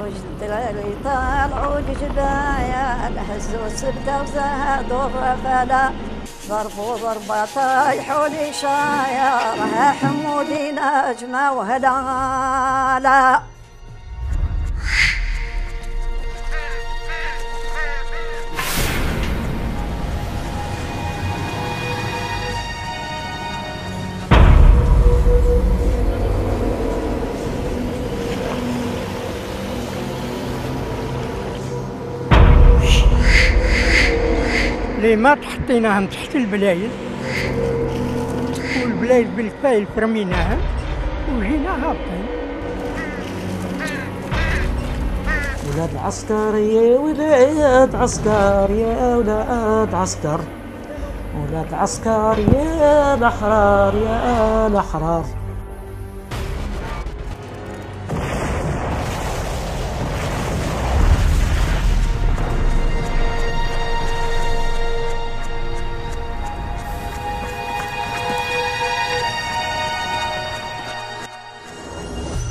وجدري طالعوا جبايا الهز والسبتة وزادوا الرفلا ضربوا ضربة طايحوا لي شاير حمودي نجمة وهلالا اللي ما تحطيناهم تحت البلايل والبلايل بالفايل فرميناهم وجينا هابطين. ولاد العسكر يا ولاد عسكر يا ولاد عسكر. ولاد العسكر يا الأحرار يا الأحرار.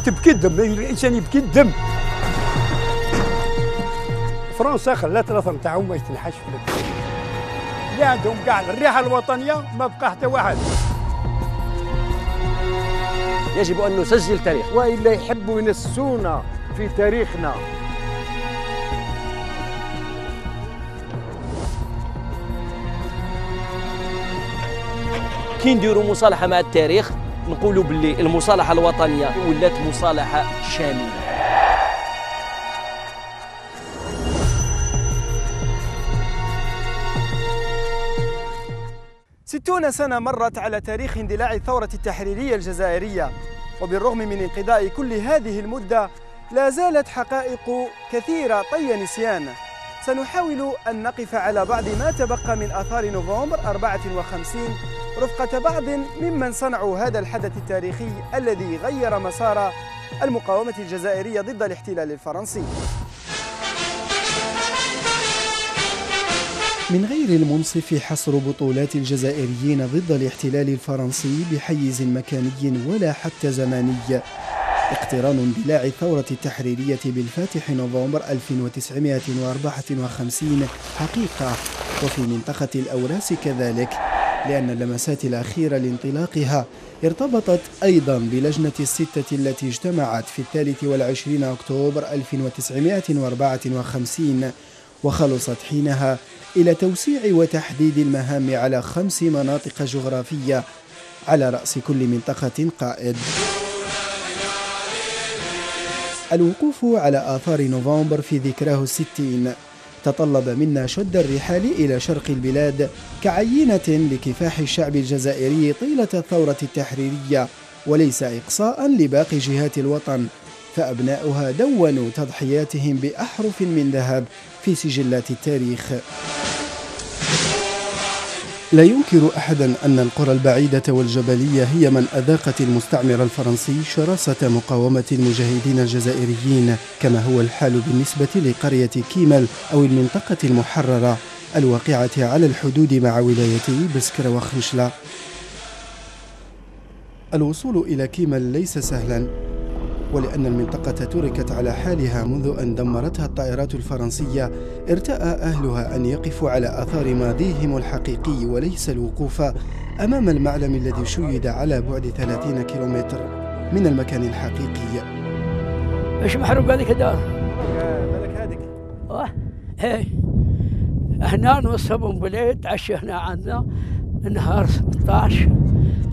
تبكي الدم الإنسان يبكي الدم فرنسا خلات الاثر نتاعهم ما يتنحش في البلاد. اللي عندهم كاع الريحه الوطنية ما بقى حتى واحد. يجب أن نسجل تاريخ. وإلا يحبوا ينسونا في تاريخنا. كي نديروا مصالحة مع التاريخ نقولوا باللي المصالحة الوطنية ولات مصالحة شاملة. ستون سنة مرت على تاريخ اندلاع الثورة التحريرية الجزائرية وبالرغم من انقضاء كل هذه المدة لا زالت حقائق كثيرة طي نسيان. سنحاول أن نقف على بعض ما تبقى من آثار نوفمبر 54 رفقة بعض ممن صنعوا هذا الحدث التاريخي الذي غير مسار المقاومة الجزائرية ضد الاحتلال الفرنسي. من غير المنصف حصر بطولات الجزائريين ضد الاحتلال الفرنسي بحيز مكاني ولا حتى زماني. اقتران اندلاع الثورة التحريرية بالفاتح نوفمبر 1954 حقيقة. وفي منطقة الأوراس كذلك. لأن اللمسات الأخيرة لانطلاقها ارتبطت أيضا بلجنة الستة التي اجتمعت في الثالث والعشرين أكتوبر 1954 وخلصت حينها إلى توسيع وتحديد المهام على خمس مناطق جغرافية على رأس كل منطقة قائد. الوقوف على آثار نوفمبر في ذكراه الستين. تطلب منا شد الرحال إلى شرق البلاد كعينة لكفاح الشعب الجزائري طيلة الثورة التحريرية وليس إقصاء لباقي جهات الوطن فأبناؤها دونوا تضحياتهم بأحرف من ذهب في سجلات التاريخ. لا ينكر أحدا أن القرى البعيدة والجبلية هي من أذاقت المستعمر الفرنسي شراسة مقاومة المجاهدين الجزائريين كما هو الحال بالنسبة لقرية كيمل أو المنطقة المحررة الواقعة على الحدود مع ولايتي بسكر وخنشلة. الوصول إلى كيمل ليس سهلا. ولأن المنطقة تركت على حالها منذ أن دمرتها الطائرات الفرنسية ارتأى أهلها أن يقفوا على آثار ماضيهم الحقيقي وليس الوقوف أمام المعلم الذي شيد على بعد 30 كيلومتر من المكان الحقيقي. إيش محروق هذيك الدار؟ بالك هذيك. إيه. هنا نوصبهم بالليل تعشى هنا عندنا نهار 16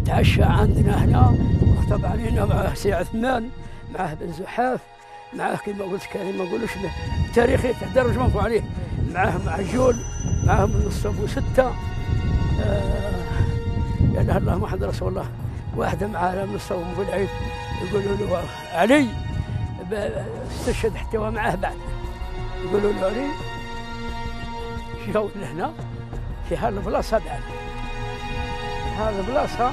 تعشى عندنا هنا وخطب علينا مع سي عثمان معاه بن زحاف معاه كما قلت كريم ما نقولوش التاريخ يتدرج منفو عليه. معاه معجول معاه من الصف وستة آه يا إله الله محمد رسول الله. واحدة معاه من الصف في العيد. يقولوا له علي استشهد حتى ومعاه بعد. يقولوا له علي جاو لهنا في هالبلاصة بعد. هالبلاصة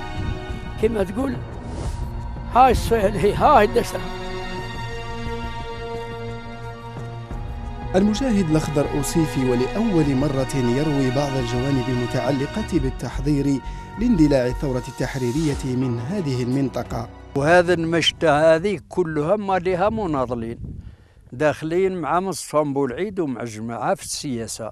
كما تقول هاي السهل هي هاي الدسرة المجاهد الأخضر أوصيفي ولأول مرة يروي بعض الجوانب المتعلقة بالتحضير لاندلاع الثورة التحريرية من هذه المنطقة. وهذا المشتى هذه كلها ما لها مناضلين داخلين مع مصطفى بولعيد ومع جماعة في السياسة.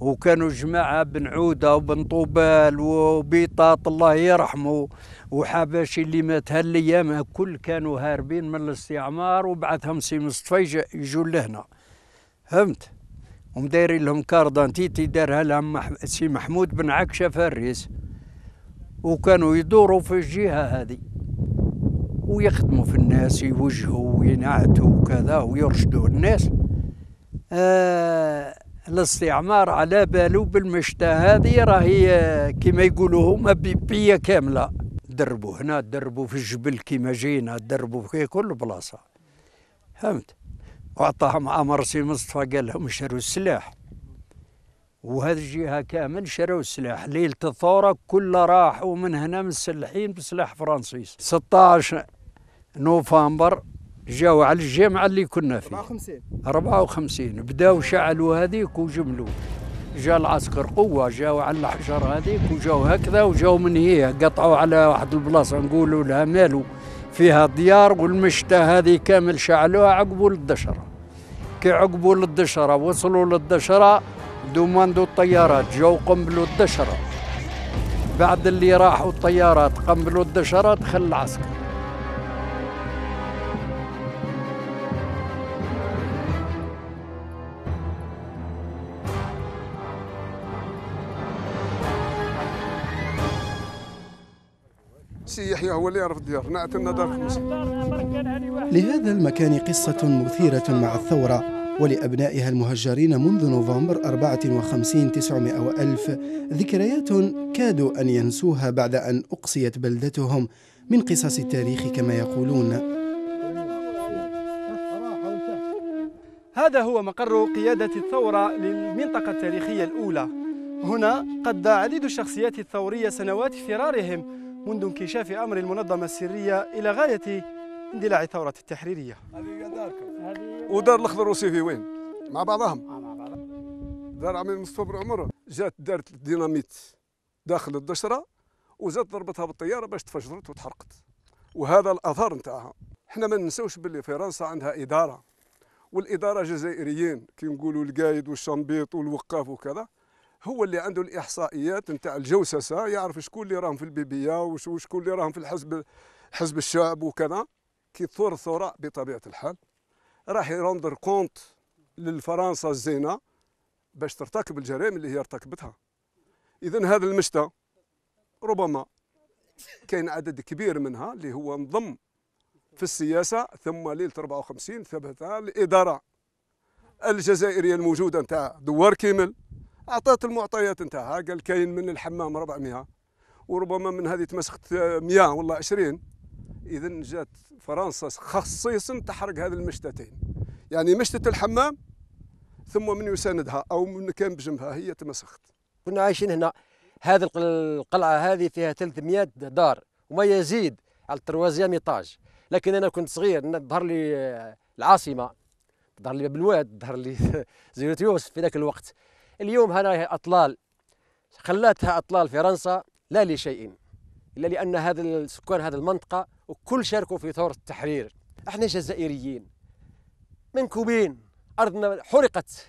وكانوا جماعة بن عودة وبن طوبال وبيطاط الله يرحمه وحباشي اللي مات هالأيام كل كانوا هاربين من الاستعمار وبعثهم سي مصطفى يجوا لهنا. فهمت؟ ومدايرين لهم carte d'identité دارها لهم سي محمود بن عكشه فارس وكانوا يدوروا في الجهة هذه. ويخدموا في الناس يوجهوا وينعتوا وكذا ويرشدوا الناس. آه الاستعمار على بالو بالمشتى. هذه راهي كما يقولوا هما بيبية كاملة. دربوا هنا دربوا في الجبل كما جينا دربوا في كل بلاصة. فهمت؟ وعطاهم أمر سي مصطفى قال لهم شروا السلاح. وهذه الجهة كامل شروا السلاح. ليلة الثورة كل راح ومن هنا مسلحين بسلاح فرنسيس. 16 نوفمبر جاوا على الجامعة اللي كنا فيه. 54 54 بداوا شعلوا هذيك وجملوا جاء العسكر قوة جاوا على الحجر هذيك وجاوا هكذا وجاوا من هي قطعوا على واحد البلاصة نقولوا لها مالو. فيها ديار والمشتى هذه كامل شعلوها عقبوا للدشرة. كي عقبوا للدشرة وصلوا للدشرة دوماندوا الطيارات جاوا قنبلوا الدشرة. بعد اللي راحوا الطيارات قنبلوا الدشرة دخل العسكر. سي يحيى هو اللي يعرف الديار. نعتنا دار خمسة لهذا المكان قصة مثيرة مع الثورة ولأبنائها المهجرين منذ نوفمبر 54 900 وألف. ذكريات كادوا أن ينسوها بعد أن أقصيت بلدتهم من قصص التاريخ كما يقولون. هذا هو مقر قيادة الثورة للمنطقة التاريخية الأولى. هنا قضى عديد الشخصيات الثورية سنوات فرارهم منذ انكشاف أمر المنظمة السرية إلى غاية اندلاع الثورة التحريرية. ودار الأخضر وسيفي وين؟ مع بعضهم. دار عمي مصطفى عمر. جات دارت ديناميت داخل الدشرة وزاد ضربتها بالطيارة باش تفجرت وتحرقت. وهذا الأثار نتاعها. إحنا ما ننساوش باللي فرنسا عندها إدارة والإدارة جزائريين كي نقولوا القايد والشامبيط والوقاف وكذا. هو اللي عنده الإحصائيات نتاع الجوسسة يعرف شكون اللي راهم في البيبية وشكون اللي راهم في الحزب حزب الشعب وكذا. كي ثور الثوره بطبيعة الحال راح ي rendre compte للفرنسا الزينة باش ترتكب الجرائم اللي هي ارتكبتها. اذا هذا المشتى ربما كاين عدد كبير منها اللي هو انضم في السياسة ثم ليلة 54 ثبت الإدارة الجزائرية الموجودة نتاع دوار كيمل. اعطت المعطيات نتاعها قال كاين من الحمام 400 وربما من هذه تمسخت 100 ولا 20 اذا جات فرنسا خصيصا تحرق هذه المشتتين. يعني مشتة الحمام ثم من يساندها أو من كان بجنبها هي تمسخت. كنا عايشين هنا. هذه القلعة هذه فيها 300 دار وما يزيد على التروازيام ايطاج لكن أنا كنت صغير ظهر لي العاصمة ظهر لي باب الواد ظهر لي زينة يوسف في ذاك الوقت. اليوم هنا أطلال. خلاتها أطلال فرنسا لا لشيء إلا لأن هذا سكان هذه المنطقة وكل شاركوا في ثوره التحرير. إحنا جزائريين منكوبين أرضنا حرقت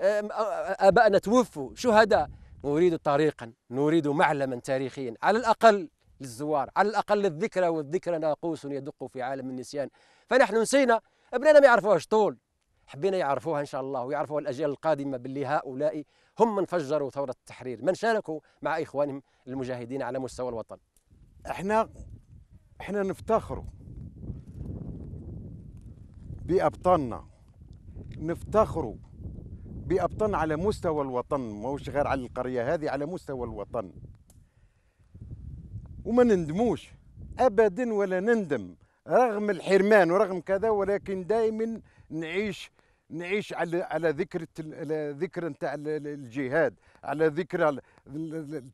آبائنا توفوا شهداء. نريد طريقا نريد معلما تاريخيا على الأقل للزوار على الأقل الذكرى والذكرى ناقوس يدق في عالم النسيان. فنحن نسينا ابنائنا ما يعرفوهاش طول. حبينا يعرفوها إن شاء الله ويعرفوها الأجيال القادمة باللي هؤلاء هم من فجروا ثورة التحرير. من شاركوا مع إخوانهم المجاهدين على مستوى الوطن. إحنا إحنا نفتخروا بأبطالنا. نفتخروا بأبطالنا على مستوى الوطن. ماهوش غير على القرية هذه على مستوى الوطن. وما نندموش. ابدا ولا نندم. رغم الحرمان ورغم كذا ولكن دائما نعيش نعيش على على ذكر على ذكر نتاع الجهاد على ذكر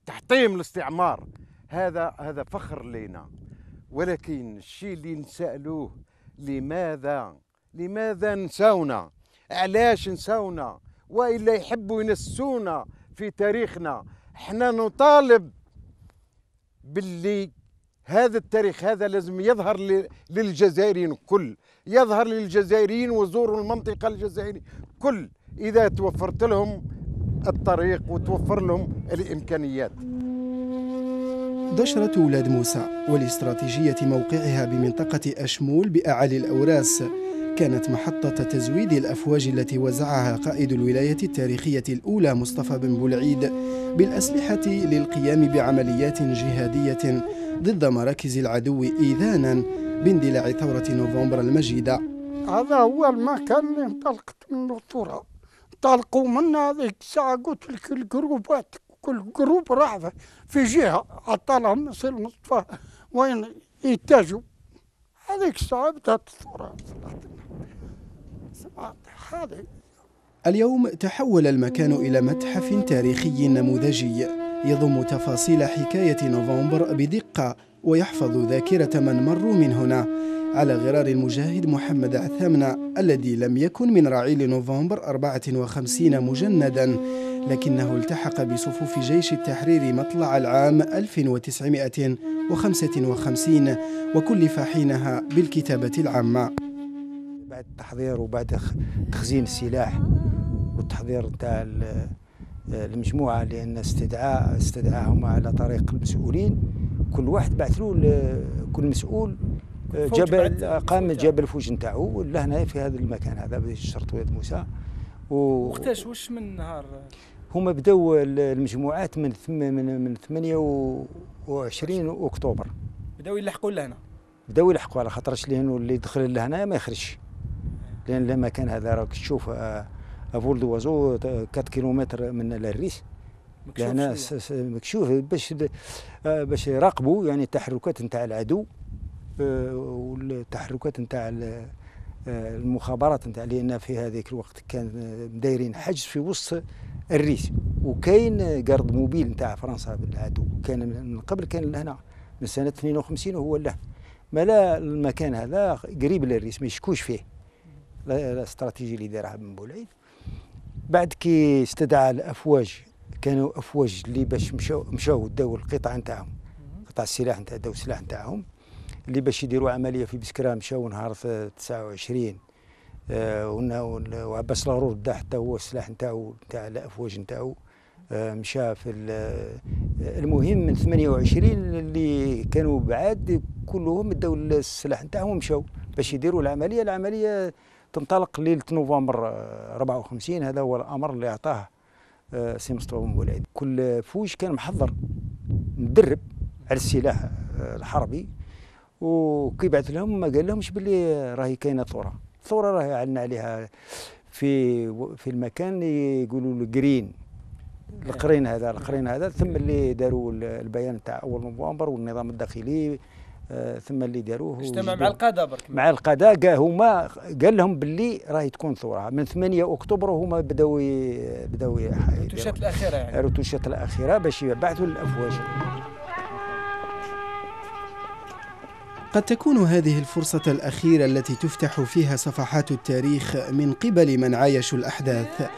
تحطيم الاستعمار. هذا هذا فخر لنا ولكن الشيء اللي نسألوه لماذا؟ لماذا نساونا؟ علاش نساونا؟ وإلا يحبوا ينسونا في تاريخنا. إحنا نطالب باللي هذا التاريخ هذا لازم يظهر للجزائريين كل يظهر للجزائريين وزوروا المنطقة الجزائرية. كل إذا توفرت لهم الطريق وتوفر لهم الإمكانيات. دشرة ولاد موسى ولاستراتيجية موقعها بمنطقة أشمول بأعالي الأوراس. كانت محطة تزويد الأفواج التي وزعها قائد الولاية التاريخية الأولى مصطفى بن بولعيد بالأسلحة للقيام بعمليات جهادية ضد مراكز العدو إيذانا باندلاع ثورة نوفمبر المجيدة. هذا هو المكان اللي انطلقت منه الثورة انطلقوا من هذيك الساعة قلت لك الجروبات كل جروب راح في جهة عطالهم يصير مصطفى وين يتجوا. هذيك الساعة بدأت الثورة. هذه. اليوم تحول المكان إلى متحف تاريخي نموذجي يضم تفاصيل حكاية نوفمبر بدقة. ويحفظ ذاكرة من مروا من هنا على غرار المجاهد محمد عثامنة الذي لم يكن من رعيل نوفمبر 54 مجندا لكنه التحق بصفوف جيش التحرير مطلع العام 1955 وكلف حينها بالكتابة العامة. بعد التحضير وبعد تخزين السلاح والتحضير تاع المجموعة لأن استدعاء استدعاهم على طريق المسؤولين كل واحد بعث له كل مسؤول جاب قام جاب الفوج نتاعو لهنا في هذا المكان هذا بشرط ولاد موسى. و وقتاش؟ واش من نهار؟ هما بداو المجموعات من من من 28 أكتوبر. بداو يلحقوا لهنا. بداو يلحقوا على خاطرش لأنه اللي دخل لهنا ما يخرجش. لأن المكان هذا راك تشوف أفول دوازو 4 كيلومتر من الريس لهنا مكشوف باش باش يراقبوا يعني التحركات نتاع العدو والتحركات نتاع المخابرات نتاع لأن في هذيك الوقت كان دايرين حجز في وسط الريس وكاين قرض موبيل نتاع فرنسا بالعدو. كان من قبل كان لهنا من سنة 52 وهو له ما لا المكان هذا قريب للريس ما يشكوش فيه. الاستراتيجيه اللي دارها بن بولعيد بعد كي استدعى الأفواج كانوا أفواج اللي باش مشاو مشاو داو القطع نتاعهم قطع السلاح نتاع داو السلاح نتاعهم اللي باش يديروا عملية في بسكرة مشاو نهار 29 آه وعباس الغرور دا حتى هو السلاح نتاعو نتاع الأفواج نتاعو آه مشى في المهم من 28 اللي كانوا بعاد كلهم داو السلاح نتاعهم ومشاو باش يديروا العملية. العملية تنطلق ليلة نوفمبر 54 هذا هو الأمر اللي أعطاه آه سي مصطفى بن بولعيد كل فوج كان محضر مدرب على السلاح الحربي وكي بعث لهم ما قال لهمش باللي راهي كاينة ثورة. الثوره راهي عندنا عليها في في المكان يقولوا الجرين القرين هذا القرين هذا ثم اللي داروا البيان تاع أول نوفمبر والنظام الداخلي آه ثم اللي داروه اجتمع مع القادة برك. مع القادة قال هما قال لهم باللي راهي تكون ثورة. من 8 أكتوبر وهما بداو بداو الروتوشات الأخيرة يعني. الروتوشات الأخيرة باش يبعثوا الأفواج. قد تكون هذه الفرصة الأخيرة التي تفتح فيها صفحات التاريخ من قبل من عايشوا الأحداث.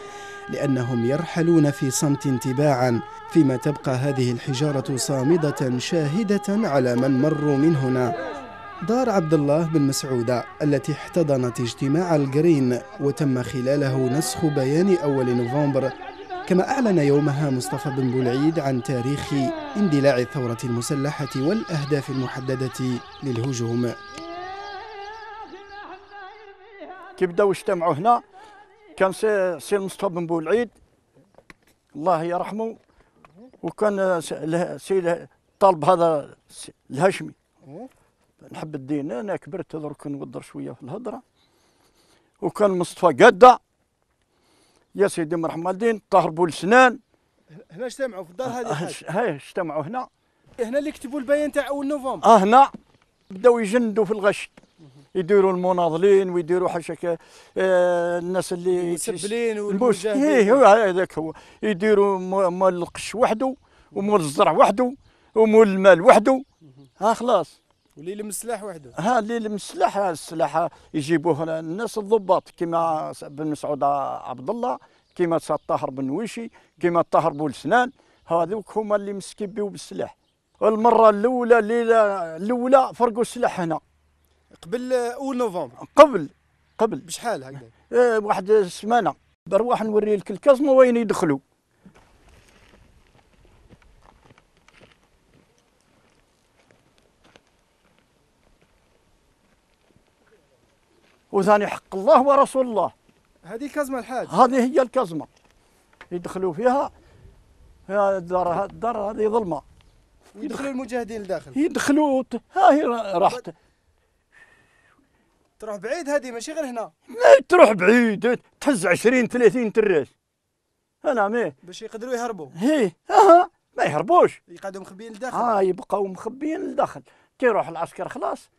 لأنهم يرحلون في صمت تباعا فيما تبقى هذه الحجارة صامدة شاهدة على من مروا من هنا. دار عبد الله بن مسعودة التي احتضنت اجتماع الجرين وتم خلاله نسخ بيان أول نوفمبر كما أعلن يومها مصطفى بن بولعيد عن تاريخ اندلاع الثورة المسلحة والأهداف المحددة للهجوم. كي بداو اجتمعوا هنا؟ كان سي مصطفى بن بولعيد الله يرحمه. وكان سي طالب هذا الهاشمي. نحب الدين. أنا كبرت درك نقدر شوية في الهضرة. وكان مصطفى قاده يا سيدي مرحبا. الدين طاهر بولسنان هنا اجتمعوا في الدار هذه هاي اجتمعوا هنا. هنا اللي كتبوا البيان تاع اول نوفمبر آه هنا بداو يجندوا في الغش. يديروا المناضلين ويديروا حاشاك آه الناس اللي المسبلين والمجاهدين. إيه هذاك هو. يديروا مول القش وحده ومول الزرع وحده ومول المال وحده ها خلاص. واللي يلم السلاح وحده. ها اللي يلم السلاح السلاح يجيبوه الناس الضباط. كما بن مسعود عبد الله كما طاهر بن ويشي كما طاهر بولسنان هذوك هما اللي مسكين بيو بالسلاح. المرة الأولى الليلة الأولى فرقوا السلاح هنا. قبل أول نوفمبر. قبل قبل. بشحال هكذا؟ آه، واحد السمانة. بروح نوري لك الكازما وين يدخلوا. وثاني حق الله ورسول الله. هذه كازما الحاج. هذه هي الكازما. يدخلوا فيها. يا الدار الدار هذه ظلمة. ويدخلوا المجاهدين لداخل. يدخلوا ها هي راحت تروح بعيد هذه ماشي غير هنا. ما تروح بعيد تهز 20 30 تراس أنا مي. باش يقدروا يهربوا. هي ها ما يهربوش. يقعدوا مخبيين لداخل. ها يبقاو مخبيين لداخل. تيروح العسكر خلاص.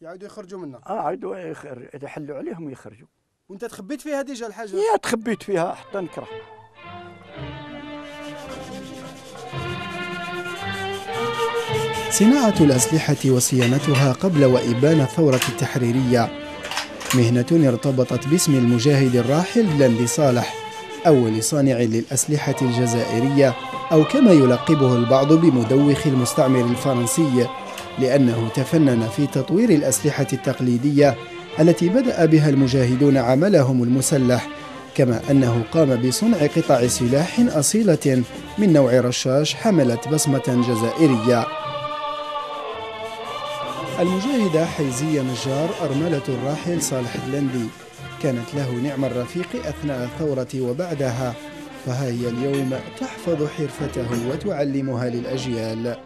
يعاودوا يخرجوا منها آه عادوا يخر- يحلوا عليهم ويخرجوا. وانت تخبيت فيها ديجا الحاجة؟ يا تخبيت فيها حتى نكره. صناعة الأسلحة وصيانتها قبل وإبان الثورة التحريرية. مهنة ارتبطت باسم المجاهد الراحل بلندي صالح أول صانع للأسلحة الجزائرية أو كما يلقبه البعض بمدوخ المستعمر الفرنسي لأنه تفنن في تطوير الأسلحة التقليدية التي بدأ بها المجاهدون عملهم المسلح كما أنه قام بصنع قطع سلاح أصيلة من نوع رشاش حملت بصمة جزائرية. المجاهدة حيزية نجار أرملة الراحل صالح دلندي كانت له نعم الرفيق أثناء الثورة وبعدها فها هي اليوم تحفظ حرفته وتعلمها للأجيال.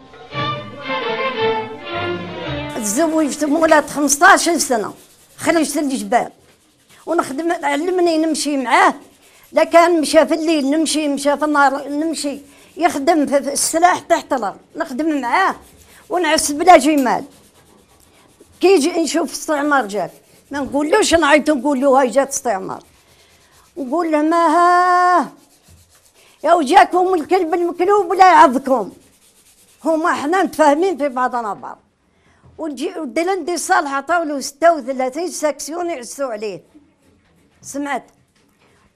تزوجت مولات 15 سنة. خرجت الجبال. ونخدم علمني نمشي معاه. لا كان مشى في الليل نمشي مشى في النهار نمشي. يخدم في السلاح تحت الأرض. نخدم معاه. ونعس بلا جمال. كي يجي نشوف استعمار جاك. ما نقولوش نعيط نقول له هاي جات استعمار. نقول له ما ها يا وجاكم الكلب المكلوب ولا يعضكم هما إحنا متفاهمين في بعضنا بعض. ونجي ودلندي صالح عطاو له 36 سكسيون يعسوا عليه. سمعت؟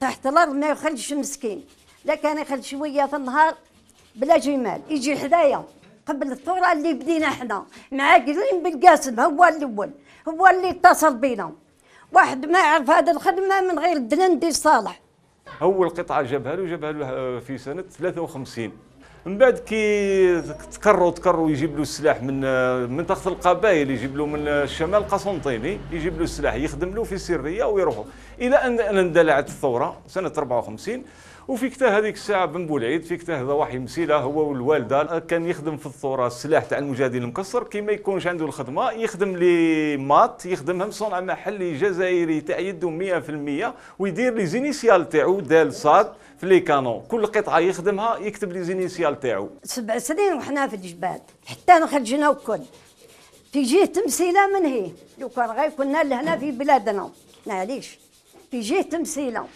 تحت الأرض ما يخرجش مسكين. لا كان يخرج شوية في النهار بلا جمال. يجي حدايا. قبل الثورة اللي بدينا إحنا. معاقلين بالقاسم هو الأول. هو اللي اتصل بينا. واحد ما يعرف هذه الخدمة من غير الدلندي صالح. أول قطعة جابها له جابها له في سنة 53 من بعد كي تكرروا تكرروا يجيب له السلاح من منطقه القبائل يجيب له من الشمال قسنطيني يجيب له السلاح يخدم له في سريه ويروحوا. إلى ان أن اندلعت الثورة سنة 54 وفي كتا هذيك الساعة بن بولعيد في كتا هذا وحي مسيلة هو والوالدة كان يخدم في الثورة السلاح تاع المجاهدين المكسر كي ما يكونش عنده الخدمة يخدم لي مات يخدمهم صنع محلي جزائري تاع يده 100% ويدير لي زينيسيال تاعو دال صاد. في لي كانون كل قطعة يخدمها يكتب لي زينيسيال تاعو. سبع سنين وحنا في الجبال. حتى نخرجنا وكل. في جهه تمثيلة من هي؟ لو كان غير كنا لهنا في بلادنا. معليش. في جهه تمثيلة.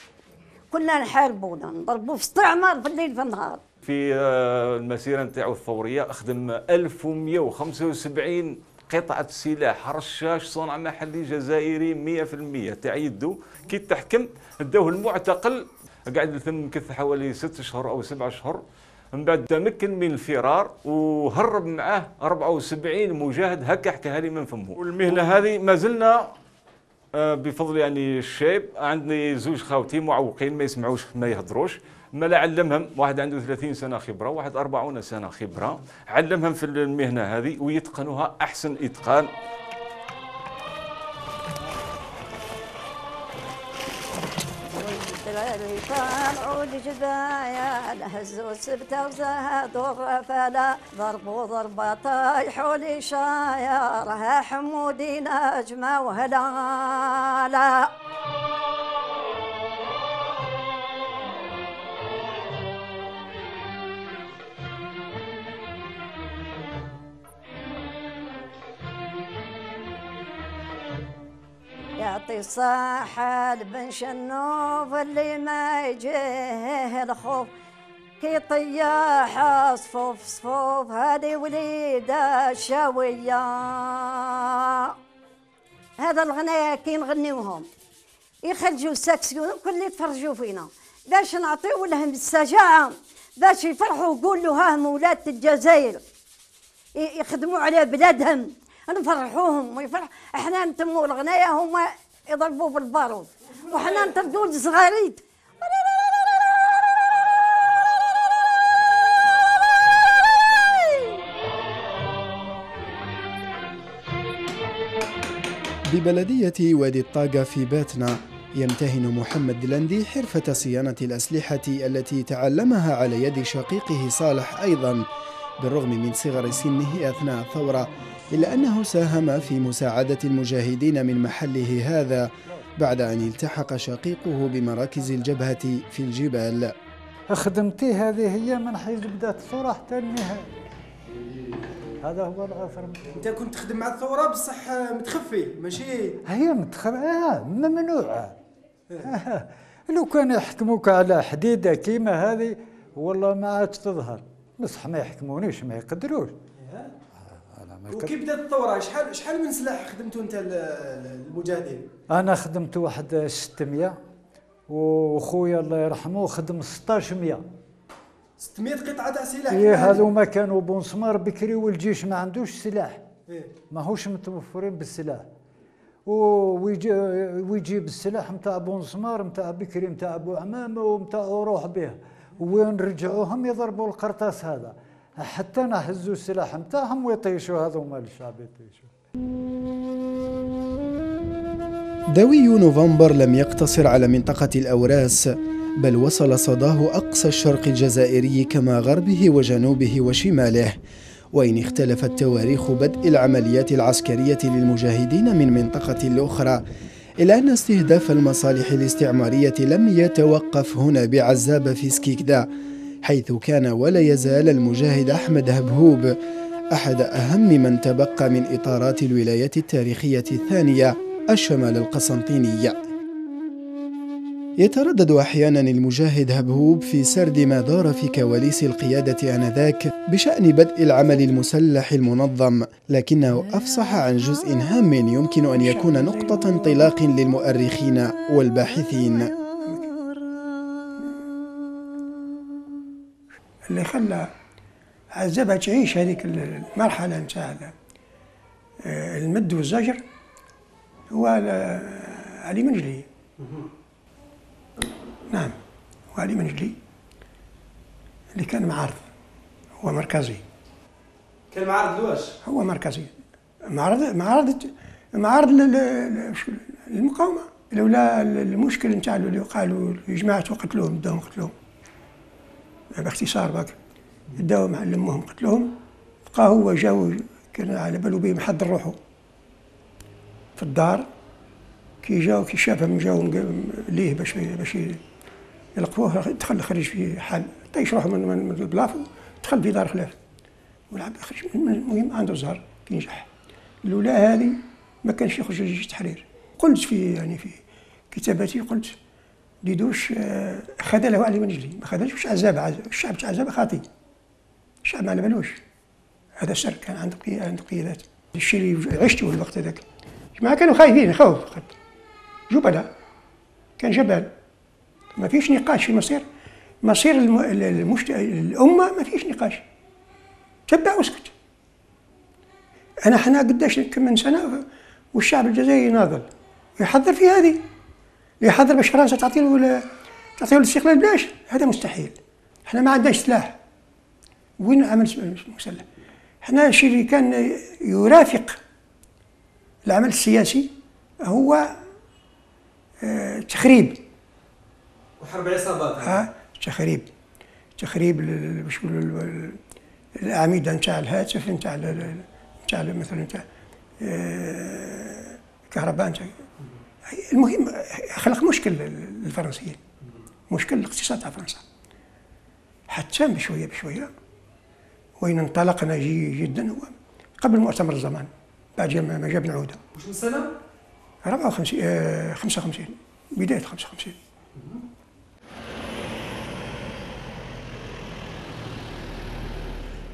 كنا نحاربوا نضربوا في استعمار في الليل في النهار. في آه، المسيرة نتاعو الثورية خدم 1175 قطعة سلاح رشاش صنع محلي جزائري 100% تاع يدو كي تحكم داوه المعتقل قاعد يتم مكث حوالي ست اشهر أو سبع اشهر من بعد تمكن من الفرار وهرب معاه 74 مجاهد هكا حكاها لي من فمه. والمهنة هذه ما زلنا آه، بفضل يعني الشيب عندي زوج خاوتي معوقين ما يسمعوش ما يهضروش. ما لا علمهم واحد عنده 30 سنة خبرة واحد 40 سنة خبرة. علمهم في المهنة هذه ويتقنوها أحسن إتقان. طلعوا الجبايا هزوا سبتة وزادوا الرفلا ضربوا ضربة طايحوا لي شايرها حمودي نجمة وهلالا يعطي الصحة لبن شنوف اللي ما يجيه الخوف. كي طياح صفوف صفوف هذه وليدة الشاوية هذا الغناية كي نغنيوهم. يخرجوا ال sections كل يتفرجوا فينا. باش نعطيو لهم الشجاعة باش يفرحوا ويقولوا ها هم ولاد الجزائر يخدموا على بلادهم. نفرحوهم ويفرح إحنا نتموا الغنايه هما يضربوا بالبارود وحنا نطردوا الصغاريد ببلدية وادي الطاقة في باتنا يمتهن محمد دلندي حرفة صيانة الأسلحة التي تعلمها على يد شقيقه صالح أيضا بالرغم من صغر سنه أثناء الثورة. إلا أنه ساهم في مساعدة المجاهدين من محله هذا بعد أن التحق شقيقه بمراكز الجبهة في الجبال. خدمتي هذه هي من حيث بدأت الثورة حتى النهاية. هذا هو الاثر أنت كنت تخدم مع الثورة بصح متخفي ماشي؟ هي متخبئة آه ممنوعة آه لو كان يحكموك على حديدة كيما هذه والله ما عادش تظهر. بصح ما يحكمونيش ما يقدروش. ما وكي بدأت الثوره شحال شحال من سلاح خدمتوا أنت ل- ل- المجاهدين؟ أنا خدمت واحد 600 وخويا الله يرحمه خدم 1600 600 قطعة تاع سلاح إيه هذوما كانوا بونسمار بكري والجيش ما عندوش سلاح. إيه. ماهوش متوفرين بالسلاح. ويجي ويجيب السلاح نتاع بونسمار نتاع بكري نتاع أبو عمامة ونتاع روح به. وين رجعوهم يضربوا القرطاس هذا. حتى نحزوا السلاح نتاعهم ويطيشوا هذوما الشعب يطيشوا. دوي نوفمبر لم يقتصر على منطقة الأوراس بل وصل صداه أقصى الشرق الجزائري كما غربه وجنوبه وشماله. وإن اختلفت تواريخ بدء العمليات العسكرية للمجاهدين من منطقة لأخرى إلا أن استهداف المصالح الاستعمارية لم يتوقف هنا بعزاب في سكيكدا. حيث كان ولا يزال المجاهد أحمد هبهوب أحد أهم من تبقى من إطارات الولاية التاريخية الثانية الشمال القسنطيني. يتردد أحيانا المجاهد هبهوب في سرد ما دار في كواليس القيادة آنذاك بشأن بدء العمل المسلح المنظم لكنه أفصح عن جزء هام يمكن أن يكون نقطة انطلاق للمؤرخين والباحثين. اللي خلى عزبها تعيش هذيك المرحلة نتاع المد والزجر هو علي منجلي. نعم وعلي منجلي اللي كان معارض هو مركزي. كان معارض لواش؟ هو مركزي. معارض معارض معارض للمقاومة لولا المشكل نتاع اللي قالوا جماعة قتلوهم بداهم قتلوهم. باختصار باك داو مع لمهم قتلوهم بقى هو جاو كان على بالو بيه محضر روحه في الدار كي جاو كي شافهم جاو ليه باش باش يلقفوه دخل خرج في حال طيش روحه من, من, من البلاف دخل في دار خلاف. والعبد خرج المهم عنده زهر كي نجح. لولا هذه ما كانش يخرج لجيش التحرير قلت في يعني في كتاباتي قلت ديدوش آه، خذله علي من رجلي. ما خذلوش عذاب؟ عذاب الشعب عذاب خاطي الشعب ما على بالوش هذا السر كان عند عند قيادات. الشيء اللي عشته في الوقت هذاك الجماعه كانوا خايفين خوف. خد جبلاء كان جبل. ما فيش نقاش في مصير. مصير الم... المشت... الأمة ما فيش نقاش. تبع واسكت. أنا حنا قداش كم من سنة والشعب الجزائري ناضل. يحضر في هذه. يحضر باش فرنسا تعطي له تعطي له الاستقلال بلاش. هذا مستحيل. إحنا ما عندناش سلاح. وين عمل مسلح؟ إحنا الشيء اللي كان يرافق العمل السياسي هو آه، تخريب. وحرب العصابات ها تخريب. تخريب ال- باش الاعمده نتاع الهاتف نتاع نتاع مثلا نتاع آه، الكهرباء نتاع المهم خلق مشكل للفرنسيين مشكل الاقتصاد تاع فرنسا. حتى بشوية بشوية وين انطلقنا جي جدا هو قبل مؤتمر الزمان بعد ما جاب بن عودة. وش من سنه 54 آه، 55 بداية 55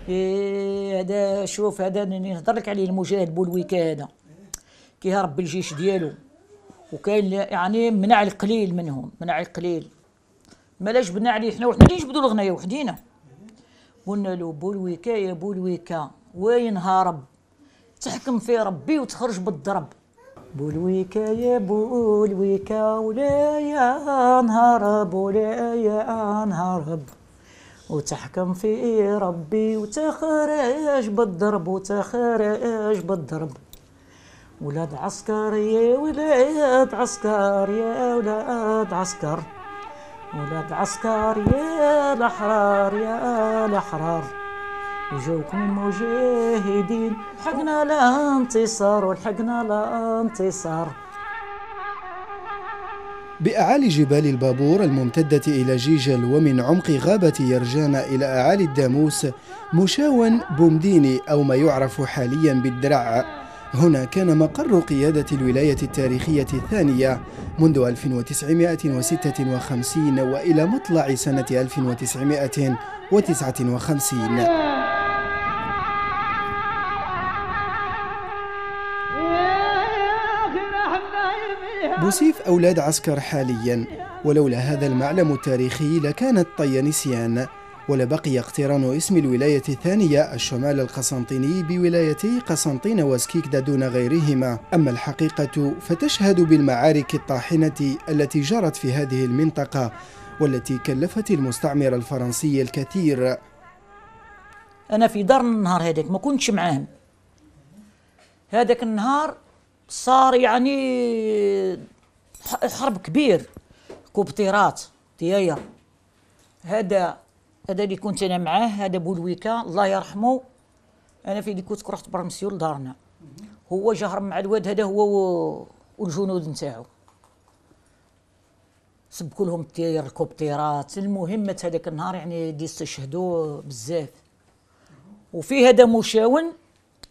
إيه هذا شوف هذا نهضر لك عليه المجاهد بولويكا هذا كيهرب بالجيش ديالو. وكاين يعني منع القليل منهم منع القليل. مالاش بنا عليه حنا وحنا اللي نجبدوا الغناية وحدينا؟ قلنا له بولويكا يا بولويكا وين هارب تحكم في ربي وتخرج بالضرب. بولويكا يا بولويكا ولا يا نهرب ولا يا نهرب وتحكم في ربي وتخرج بالضرب وتخرج بالضرب. ولاد عسكر يا ولاد عسكر يا ولاد عسكر. ولاد عسكر يا الأحرار يا الأحرار. وجوكم المجاهدين حقنا الانتصار ولحقنا الانتصار. بأعالي جبال البابور الممتدة إلى جيجل ومن عمق غابة يرجان إلى أعالي الداموس مشاون بومديني أو ما يعرف حاليا بالدرع. هنا كان مقر قيادة الولاية التاريخية الثانية منذ 1956 وإلى مطلع سنة 1959 بوسيف أولاد عسكر حاليا ولولا هذا المعلم التاريخي لكانت طيانسيان ولبقي اقتران اسم الولاية الثانية الشمال القسنطيني بولايتي قسنطين وسكيكدا دون غيرهما. أما الحقيقة فتشهد بالمعارك الطاحنة التي جرت في هذه المنطقة والتي كلفت المستعمر الفرنسي الكثير. أنا في دار النهار هذاك ما كنتش معاهم. هذاك النهار صار يعني حرب كبير. كوبتيرات ديايا هذا هذا اللي كنت أنا معاه هذا بولويكا الله يرحمه. أنا في اللي كنت رحت برمسيو لدارنا هو جهر مع الواد هذا هو والجنود نتاعو. سبكوا لهم الطير الكوبتيرات المهمة هذاك النهار يعني اللي استشهدوا بزاف. وفي هذا مشاون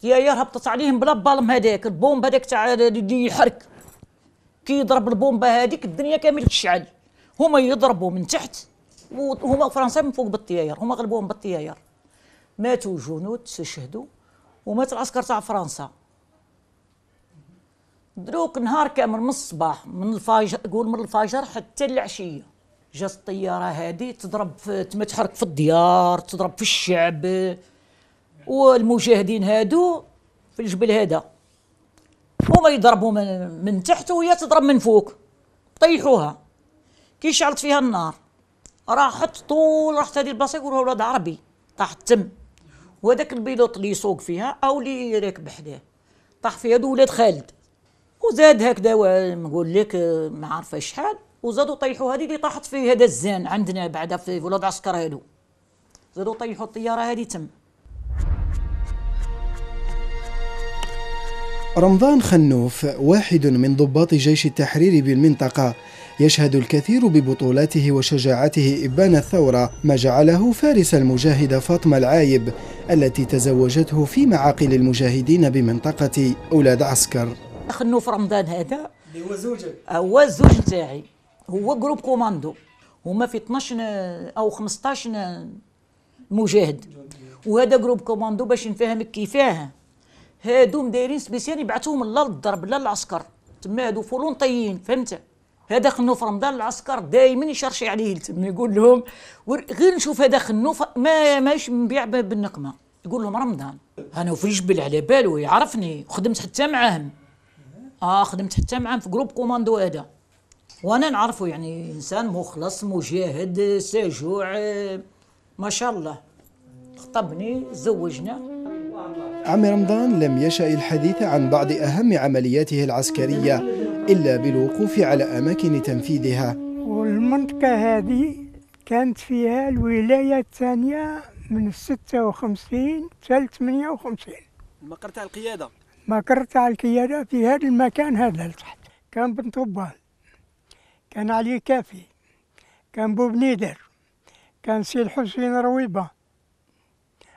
يا يا هبطت عليهم بلا بالم هذاك. البومب هذاك تاع اللي يحرك. كي يضرب البومبه هذيك الدنيا كامل تشعل. هما يضربوا من تحت. وهما فرنسا من فوق بالطياير هما غلبوهم بالطياير. ماتوا جنود استشهدوا ومات العسكر تاع فرنسا. دروك نهار كامل من الصباح من الفجر قول من الفجر حتى العشية. جات الطيارة هذه تضرب في تما تحرك في الديار تضرب في الشعب. والمجاهدين هادو في الجبل هذا. هما يضربوا من, من تحت وهي تضرب من فوق. طيحوها. كي شعلت فيها النار. راحت طول راحت هذه البلاصه يقولوا ولاد عربي. طاح التم وهذاك البيلوط اللي يسوق فيها أو اللي راكب حداه. طاح فيها هادو ولاد خالد. وزاد هكذا نقول لك آه، ما عارفة شحال. وزادوا طيحوا هذه اللي طاحت في هذا الزان عندنا بعدا في ولاد عسكر هادو. زادوا طيحوا الطيارة هذه تم. رمضان خنوف واحد من ضباط جيش التحرير بالمنطقة يشهد الكثير ببطولاته وشجاعته إبان الثورة ما جعله فارس المجاهدة فاطمة العايب التي تزوجته في معاقل المجاهدين بمنطقة أولاد عسكر. خنو في رمضان هذا اللي هو زوجك هو الزوج نتاعي. هو groupe commando هما في 12 أو 15 مجاهد. وهذا groupe commando باش نفهمك كيفاه. هادو مدايرين spécial يبعثوهم لا للضرب لا للعسكر. تما هادو volontaires فهمت؟ هذا خنو في رمضان العسكر دائما ي chercher عليه تما يقول لهم غير نشوف هذا خنو ف- ما ماش مبيع بالنقمة. يقول لهم رمضان أنا في جبل على بالو يعرفني خدمت حتى معاهم. آه خدمت حتى معاهم في groupe commando هذا. وأنا نعرفه يعني إنسان مخلص مجاهد شجاع آه، ما شاء الله. خطبني زوجنا. عم رمضان لم يشأ الحديث عن بعض أهم عملياته العسكرية. إلا بالوقوف على أماكن تنفيذها. والمنطقة هذه كانت فيها الولاية الثانية من 56 حتى 58 المقر تاع القيادة. مقر تاع القيادة في هذا المكان هذا لتحت كان بن طبال كان علي كافي كان بوبنيدر كان سي الحسين رويبة.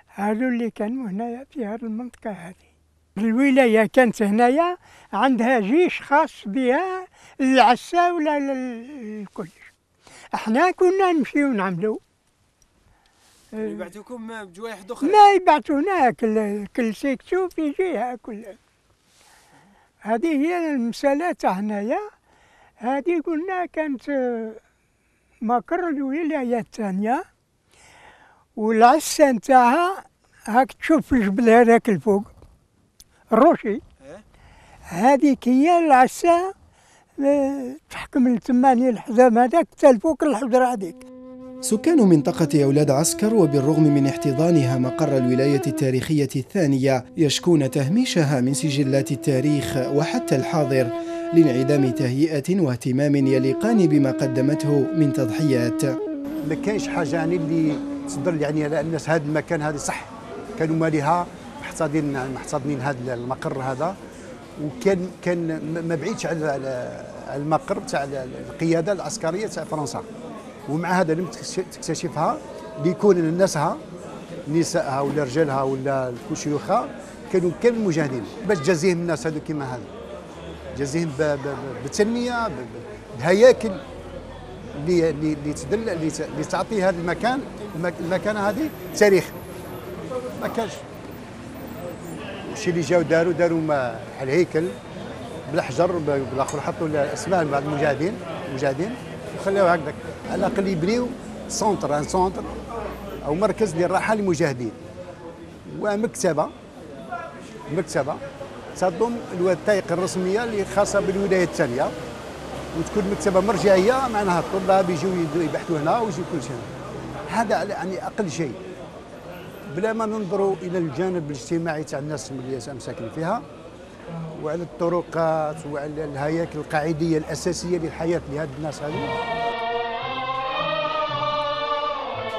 هذو اللي كانوا هنايا في هذه المنطقة هذه. الولاية كانت هنايا عندها جيش خاص بها العسا ولا ال- ال- الكل إحنا كنا نمشيو نعملو. يبعثوكم بجوايح أخرى ما يبعثونا كل كل سيكتو في جهة كل هذه هي المسألة تاع هنايا. هذه قلنا كانت مقر الولاية الثانية. والعسة نتاعها هاك تشوف الجبل هذاك الفوق. الروشي. هذيك هي العسة آه، تحكم الثمانية الحزام هذاك حتى الفوق الحجرة هذيك. سكان منطقة أولاد عسكر وبالرغم من احتضانها مقر الولاية التاريخية الثانية يشكون تهميشها من سجلات التاريخ وحتى الحاضر لانعدام تهيئة واهتمام يليقان بما قدمته من تضحيات. ما كاينش حاجة يعني اللي تدل يعني على الناس هذا المكان هذا صح. كانوا مالها محتضنين محتضنين هذا المقر هذا. وكان كان ما بعيدش على المقر تاع القيادة العسكرية تاع فرنسا. ومع هذا لم تكتشفها ليكون ناسها نسائها ولا رجالها ولا شيوخها كانوا كامل مجاهدين. باش تجازيهم الناس هذو كيما هذا. جازيهم بالتنميه بهياكل. اللي اللي تدل اللي تعطي هذا المكان المكان هذه تاريخ. ما كانش. الشيء اللي جاو داروا داروا الهيكل بالحجر بالآخر حطوا الاسماء بعض المجاهدين المجاهدين. وخلاوها هكذاك. على الأقل يبنيو centre un centre أو مركز للراحة للمجاهدين. ومكتبه مكتبة تضم الوثائق الرسمية اللي خاصة بالولاية الثانية. وتكون مكتبة مرجعية معناها الطلاب يجوا يبحثوا هنا ويجوا كل شيء. هذا يعني أقل شيء. بلا ما ننظروا إلى الجانب الاجتماعي تاع الناس اللي ساكنين فيها وعلى الطرقات وعلى الهياكل القاعدية الأساسية للحياة لهذه الناس هذه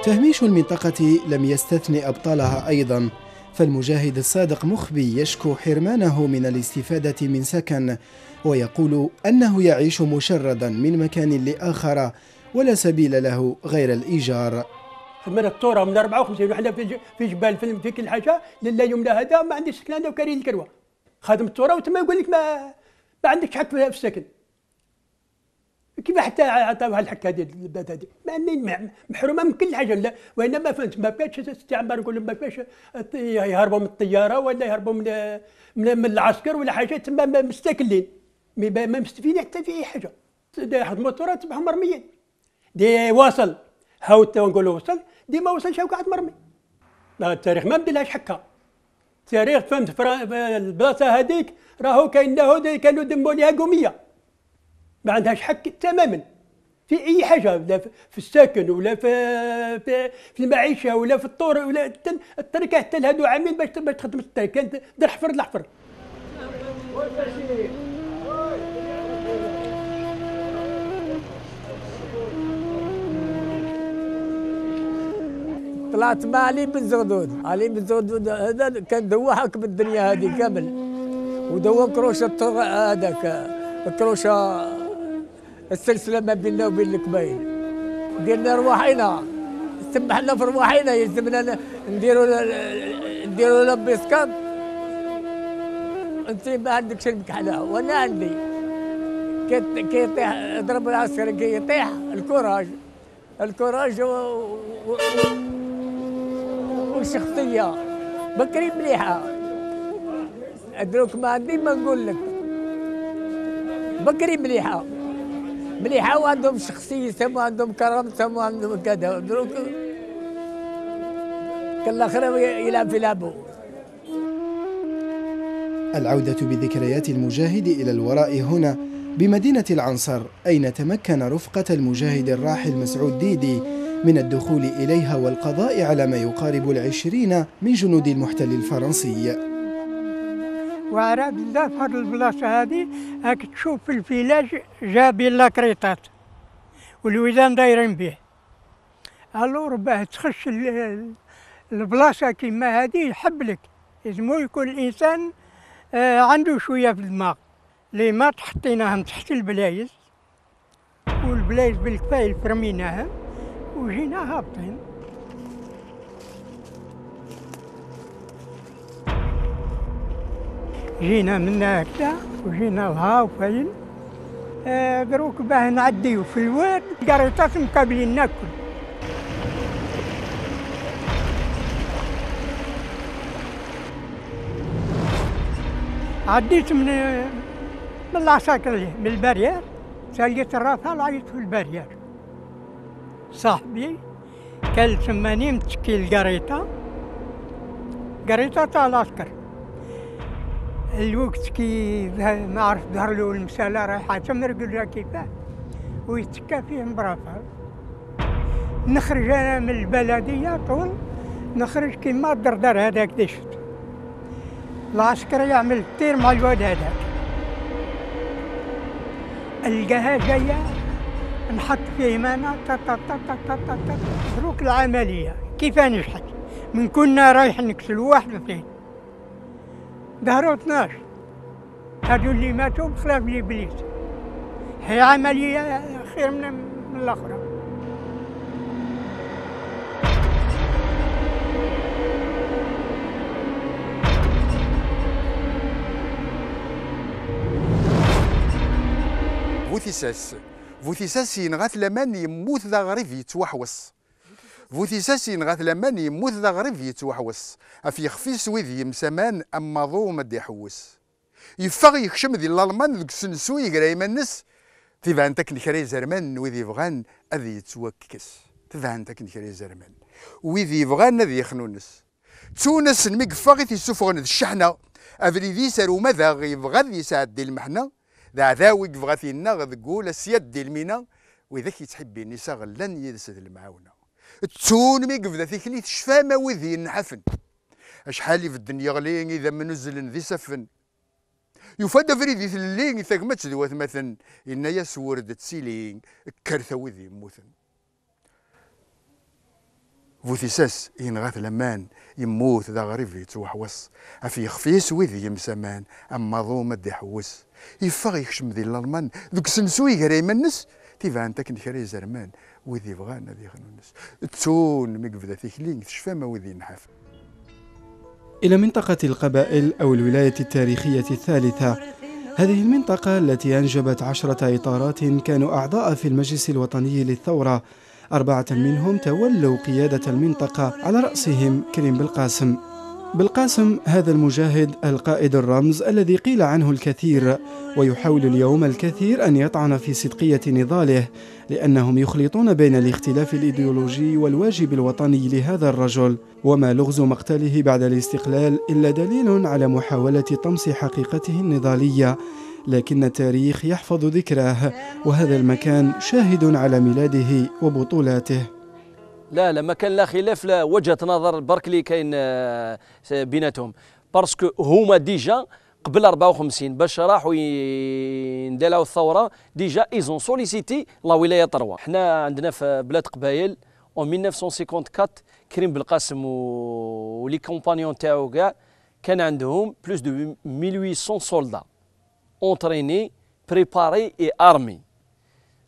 تهميش المنطقة لم يستثني أبطالها أيضا فالمجاهد الصادق مخبي يشكو حرمانه من الاستفادة من سكن ويقول أنه يعيش مشردا من مكان لآخر ولا سبيل له غير الإيجار. من الطورة من 54 وحنا في في جبال في, في كل حاجة لله يومنا هذا ما عنديش سكن أنا وكارين الكروة. خادم الطورة وتما يقول لك ما ما عندكش حق في السكن. كيف حتى عطاوها الحك هذه البلاد هذه؟ ما محرومة من كل حاجة لا وإنما فهمت ما بقاش استعمار نقول ما بقاش يهربوا من الطيارة ولا يهربوا من من, العسكر ولا حاجة تما مستقلين. ما مستفيدين حتى في أي حاجة. واحد الموتورات تبعهم مرميين. دي واصل هاو نقولوا وصل. دي ما وصلش هاو قاعد مرمي. التاريخ ما بدلهاش حكا. التاريخ فهمت البلاصة هذيك راهو كاين كانوا دموا ليها قومية. ما عندهاش حق تماما. في أي حاجة لا في السكن ولا في في, في المعيشة ولا في الطور ولا التركة حتى لهادو عامين باش باش تخدم التركة. در حفر الحفر طلعت مع علي بن زغدود علي بن زغدود هذا كان دوحك بالدنيا هذه كامل ودوا كروشه هذاك. كروشه السلسلة ما بيننا وبين الكباين ديرنا رواحينا. سبحنا في رواحينا. يلزمنا نديروا نديروا لبسكات انت ما عندك شربك حلا وأنا عندي. كي يطيح ضرب العسكري كي يطيح الكوراج الكوراج و... و... والشخصيه بكري مليحه ادروك ما عندي ما نقول لك. بكري مليحه مليحة وعندهم شخصيتهم وعندهم كرامتهم وعندهم كذا. دروك كل الآخر يلعب في لعبه العودة بذكريات المجاهد إلى الوراء هنا بمدينة العنصر أين تمكن رفقة المجاهد الراحل مسعود ديدي من الدخول إليها والقضاء على ما يقارب العشرين من جنود المحتل الفرنسي. وعرا بزاف هاد البلاصة هادي راك تشوف في الفيلاج جابين لاكريطات والويدان دايرين به الور باه تخش البلاصة كيما هادي يحب لك. لازمو يكون الإنسان آه عنده شوية في الدماغ. لي ما تحطيناهم تحت البلايز والبلايز بالكفاية فرميناها وجينا هابطين. جينا من هكذا وجينا لها وفاين آه دروك باه نعديو في الواد قريطات مقابلين ناكل. عديت من من العساكر من البريار تلقيت الرافع عيط في البريار صاحبي كان ثمانية متكي القريطة قريطة تاع العسكر الوقت كي ما عرف ظهر له المسألة رايحة تمرقل لها كيفاه ويتكى فيه مرافع نخرج أنا من البلدية طول نخرج كيما الدردر هذاك دشت العسكر يعمل ال tir مع الواد هذاك. ألقاها جاية. نحط فيه مانا دروك العملية. كيف نجحت؟ من كنا رايح نكسل واحد اثنين ظهروا 12 هادو اللي ماتوا بخلاف اللي بليت. هي عملية خير من الأخرى فوثيساس فوثيساس ينغاث لمان يموت ذا غريف يتوحوس فوثيساس ينغاث لمان يموت ذا غريف يتوحوس افي خفيس ويذ يمسمان اما ضو مد يحوس يفغ يخشم ذي الالمان ذوك سنسو يقرا يمنس تيفان تكن كري زرمان ويذ يبغان اذي يتوككس تيفان تكن كري زرمان ويذ يبغان اذي يخنونس تونس المقفاغي تيسوفغن ذي الشحنه افريدي سارو ماذا يبغى ذي سعد دي المحنه ذا عذاوي بغا فينا غذقول السياد دي المينا كي تحبي النساء غلان يدسد المعاونه تون مي قفذا ثيكلي تشفى ما وذي نحفن اشحال في الدنيا غلين اذا منزل ذي سفن يفاد فريدي ثلين ثقمت ذوات مثلا إن يسور تسيلين كرثة وذي موثن فوثيساس ينغاث لمان يموت ذا غريب يتوحوس افي خفيس وذي يمسمان اما ضو مد يحوس يفغ يخشم ذي الالمان ذوك سنسو يقرا يمنس تيفان تكن كري زرمان وذي بغانا ذي خنونس تون مقف ذا ثيكلين تشفى ما وذي نحاف إلى منطقة القبائل أو الولاية التاريخية الثالثة هذه المنطقة التي أنجبت عشرة إطارات كانوا أعضاء في المجلس الوطني للثورة أربعة منهم تولوا قيادة المنطقة على رأسهم كريم بالقاسم بالقاسم هذا المجاهد القائد الرمز الذي قيل عنه الكثير ويحاول اليوم الكثير أن يطعن في صدقية نضاله لأنهم يخلطون بين الاختلاف الإيديولوجي والواجب الوطني لهذا الرجل. وما لغز مقتله بعد الاستقلال إلا دليل على محاولة طمس حقيقته النضالية. لكن التاريخ يحفظ ذكراه وهذا المكان شاهد على ميلاده وبطولاته. لا لا ما كان لا خلاف لا وجهة نظر برك اللي كاين آه، بيناتهم. parce que هما déjà قبل 54 باش راحوا يندلعوا الثورة déjà ils ont sollicité la ولاية trois حنا عندنا في بلاد قبايل en 1954 كريم بالقاسم و- و les compagnons تاعو كاع كان عندهم plus de 1800 soldats. entraînés préparés et armés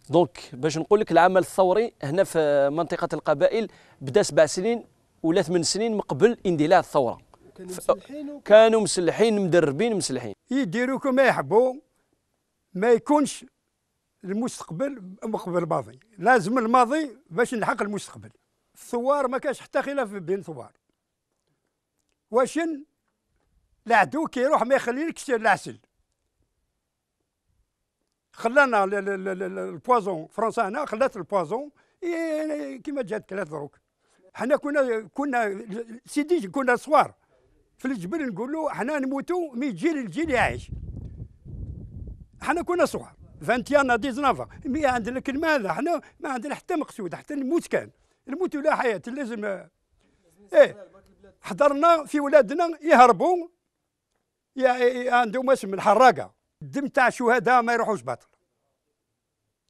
donc باش نقول لك العمل الثوري هنا في منطقة القبائل بدا سبع سنين ولا ثمان سنين من قبل اندلاع الثورة. كانوا مسلحين مدربين مسلحين. يديروا كما يحبوا ما يكونش المستقبل مقبل الماضي لازم الماضي باش نلحق المستقبل. الثوار ما كانش حتى خلاف بين الثوار. واشن العدو كيروح ما يخليلكش العسل خلانا ال- ال- ال- ال- ال poison فرنسا هنا خلات ال poison كيما جات كلات دروك. حنا كنا كنا سيدي كنا ثوار. في الجبل نقول له حنا نموتوا mais جيل الجيل يعيش. حنا كنا صغار 21 19 مي عندنا الكلمة هذا حنا ما عندنا حتى مقصود حتى الموت كان. الموت ولا حياة لازم إيه. حضرنا في ولادنا يهربوا عندهم اسم الحراقة. الدم تاع الشهداء ما يروحوش باطل.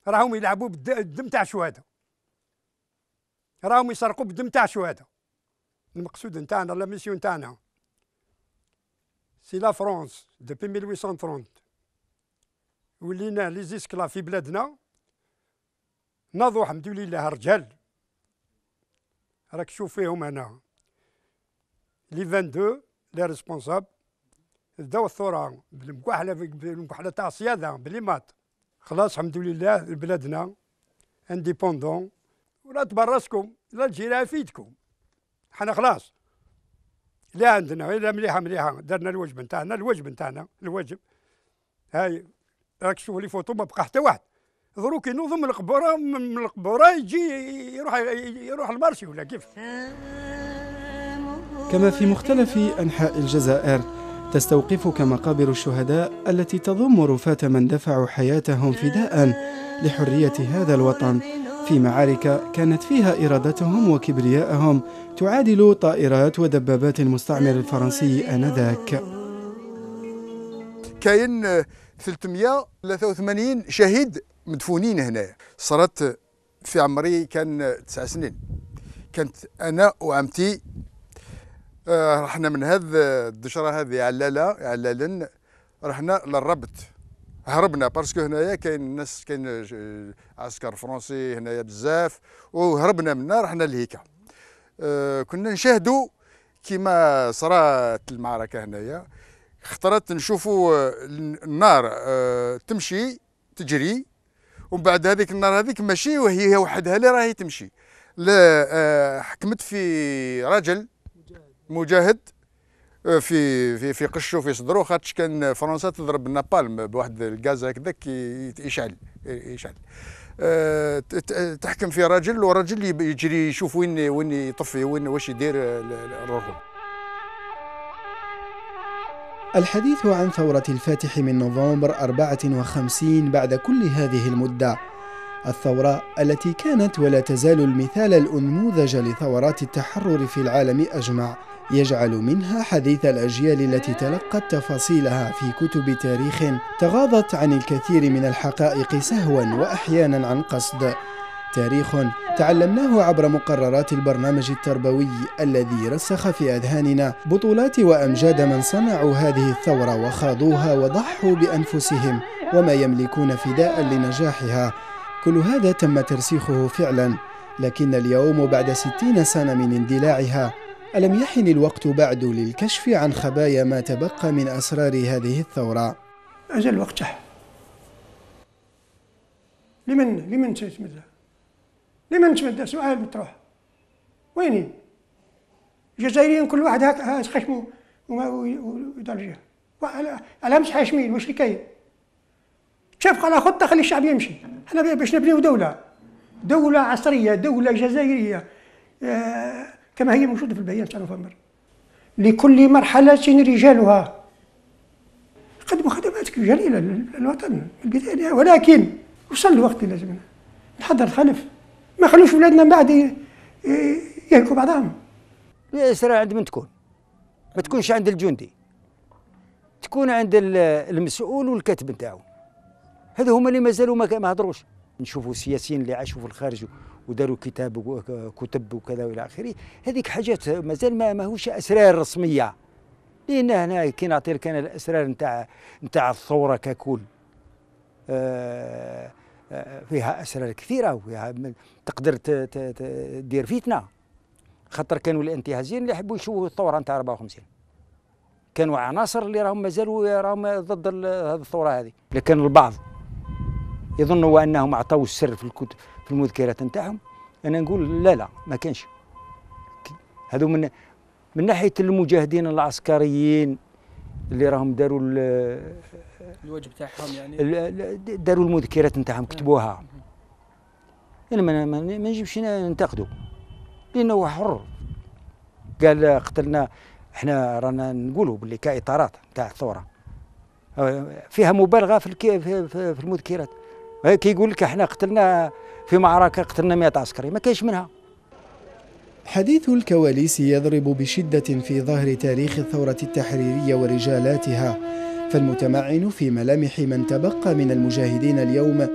راهم يلعبوا بالد- بالدم تاع الشهداء راهم يسرقوا بالدم تاع الشهداء المقصود نتاعنا لا ميسيون نتاعنا. c'est la France depuis 1830 ولينا les esclaves في بلادنا. ناضوا الحمد لله رجال. راك تشوف فيهم هنا les 22 les responsables بداو الثورة بالمكحله بالمكحله تاع الصياده بلي مات. خلاص الحمد لله بلادنا indépendante ولات parce que لا الجيران في يدكم حنا خلاص. لا عندنا الا مليحة مليحة. درنا الواجب نتاعنا الواجب نتاعنا الواجب هاي راك تشوف les photos ما بقى حتى واحد. دروك ينوض من القبورة من القبورة يجي يروح يروح ال marché ولا كيف؟ كما في مختلف أنحاء الجزائر تستوقفك مقابر الشهداء التي تضم رفات من دفعوا حياتهم فداء لحرية هذا الوطن. في معارك كانت فيها إرادتهم وكبرياءهم تعادل طائرات ودبابات المستعمر الفرنسي آنذاك. كاين 383 شهيد مدفونين هنا. صارت في عمري كان تسع سنين. كانت أنا وعمتي آه، رحنا من هذه الدشرة هذه علاله علالا رحنا للربط هربنا باسكو هنايا كاين الناس كاين عسكر فرنسي هنايا بزاف وهربنا منا رحنا لهيكا. أه كنا نشاهدوا كيما صرات المعركة هنايا. خطرت نشوفوا النار أه تمشي تجري ومن بعد هذيك النار هذيك ماشي وهي وحدها اللي راهي تمشي. لا أه حكمت في رجل مجاهد آه، في في في قشو في صدرو خاطش كان فرنسا تضرب النابالم بواحد الغاز هكذاك يشعل يشعل. أه تحكم في راجل وراجل يجري يشوف وين وين يطفي وين واش يدير الركوب الحديث عن ثورة الفاتح من نوفمبر 54 بعد كل هذه المدة. الثورة التي كانت ولا تزال المثال الأنموذج لثورات التحرر في العالم أجمع. يجعل منها حديث الأجيال التي تلقت تفاصيلها في كتب تاريخ تغاضت عن الكثير من الحقائق سهوا وأحيانا عن قصد. تاريخ تعلمناه عبر مقررات البرنامج التربوي الذي رسخ في أذهاننا بطولات وأمجاد من صنعوا هذه الثورة وخاضوها وضحوا بأنفسهم وما يملكون فداء لنجاحها. كل هذا تم ترسيخه فعلا لكن اليوم بعد ستين سنة من اندلاعها ألم يحن الوقت بعد للكشف عن خبايا ما تبقى من أسرار هذه الثورة؟ أجل الوقت تح لمن لمن تتمدى؟ لمن تمدى؟ سؤال مطروح وينين؟ الجزائريين كل واحد هاك خشمه ودرجه على مش حاشمين واش كاين؟ تشافق على خطه خلي الشعب يمشي إحنا باش نبنيو دولة دولة عصرية دولة جزائرية آه كما هي موجودة في البيان تاع نوفمبر لكل مرحلة رجالها. قدموا خدمات جليلة للوطن من البداية. ولكن وصل الوقت اللي لازم نحضر الخلف. ما خلوش ولادنا من بعد يهلكوا بعضهم. الإسراء عند من تكون؟ ما تكونش عند الجندي. تكون عند المسؤول والكاتب نتاعو. هذا هما اللي مازالوا ما هضروش. نشوفوا السياسيين اللي عاشوا في الخارج وداروا كتاب كتب وكذا والى آخره. هذيك حاجات مازال ما ماهوش أسرار رسمية. لأن هنا كي نعطي لك أنا الأسرار نتاع نتاع الثوره ككل. آه، آه، فيها أسرار كثيرة وفيها تقدر تدير فتنة. خاطر كانوا الانتهازيين اللي يحبوا يشوفوا الثوره نتاع 54 كانوا عناصر اللي راهم مازالوا راهم ضد الثوره هذه. لكن البعض يظنوا أنهم اعطوا السر في الكتب في المذكرات نتاعهم. أنا نقول لا لا ما كانش. هذو من من ناحية المجاهدين العسكريين اللي راهم داروا الواجب تاعهم يعني؟ داروا المذكرات نتاعهم كتبوها. أنا ما ما نجيبش ننتقدوا لأنه حر. قال قتلنا إحنا رانا نقولوا باللي كاطارات نتاع الثورة. فيها مبالغة في في المذكرات كي يقول لك إحنا قتلنا في معركة قتلنا 100 عسكري ما كاينش منها. حديث الكواليس يضرب بشدة في ظهر تاريخ الثورة التحريرية ورجالاتها. فالمتمعن في ملامح من تبقى من المجاهدين اليوم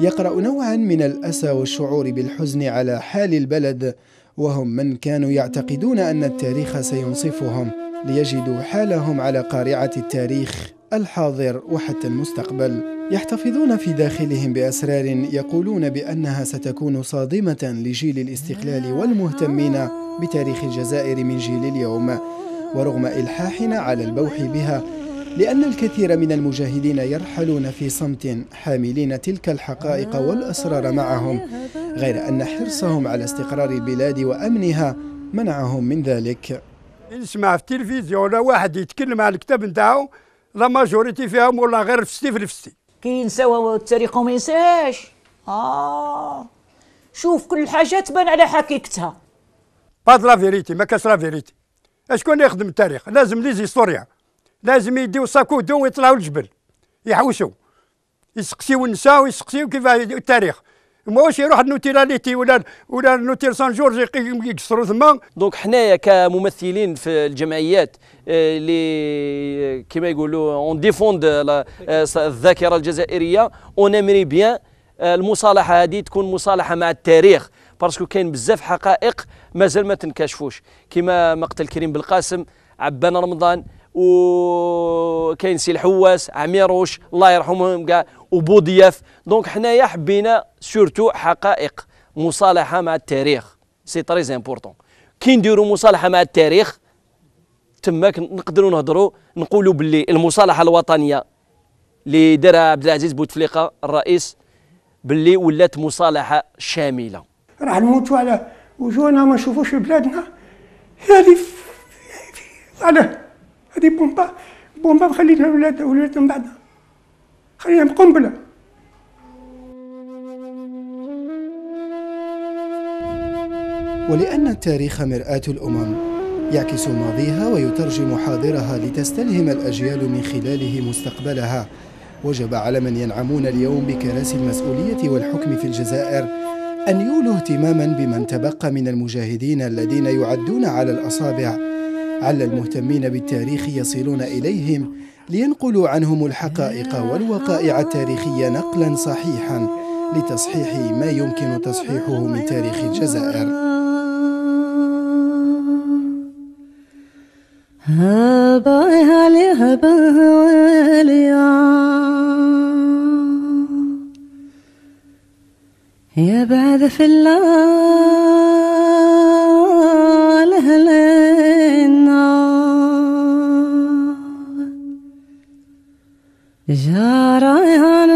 يقرأ نوعا من الأسى والشعور بالحزن على حال البلد وهم من كانوا يعتقدون أن التاريخ سينصفهم ليجدوا حالهم على قارعة التاريخ الحاضر وحتى المستقبل. يحتفظون في داخلهم بأسرار يقولون بأنها ستكون صادمة لجيل الاستقلال والمهتمين بتاريخ الجزائر من جيل اليوم. ورغم إلحاحنا على البوح بها لأن الكثير من المجاهدين يرحلون في صمت حاملين تلك الحقائق والأسرار معهم غير أن حرصهم على استقرار البلاد وأمنها منعهم من ذلك. نسمع في التلفزيون ولا واحد يتكلم على الكتاب نتاعو la majorité فيهم ولا غير فستي في الفستي كي ينساو التاريخ وما ينساش آه. شوف كل حاجة تبان على حقيقتها. pas la vérité ما كاش la vérité شكون يخدم التاريخ؟ لازم les historiens. لازم يديو sac à dos ويطلعوا للجبل. يحوسوا يسقسيو النساء ويسقسيو كيف التاريخ. ماهوش يروح النوتيلاليتي ولا ولا النوتيل سان جورج يقصروا ثما donc حنايا كممثلين في الجمعيات اللي كما يقولوا on défend الذاكرة الجزائرية. on aimerait بيان المصالحة هذه تكون مصالحة مع التاريخ parce que كاين بزاف حقائق مازال ما تنكشفوش. كما مقتل كريم بالقاسم عبان رمضان وكاين سي الحواس عميروش الله يرحمهم كاع وبوضياف donc حنايا حبينا surtout حقائق مصالحة مع التاريخ. c'est très important كي نديروا مصالحة مع التاريخ؟ تماك نقدروا نهضروا نقولوا باللي المصالحة الوطنية اللي دارها عبد العزيز بوتفليقة الرئيس باللي ولات مصالحة شاملة. راح نموتوا على وجوهنا ما نشوفوش بلادنا. هذه علاه هذه بومبا بومبا خلينا ولاد ولاد من بعدنا خلينا قنبله ولأن التاريخ مرآة الأمم يعكس ماضيها ويترجم حاضرها لتستلهم الأجيال من خلاله مستقبلها وجب على من ينعمون اليوم بكراسي المسؤولية والحكم في الجزائر أن يولوا اهتماما بمن تبقى من المجاهدين الذين يعدون على الأصابع. عل المهتمين بالتاريخ يصلون إليهم لينقلوا عنهم الحقائق والوقائع التاريخية نقلا صحيحا لتصحيح ما يمكن تصحيحه من تاريخ الجزائر. يا بعد في الله. Jarayan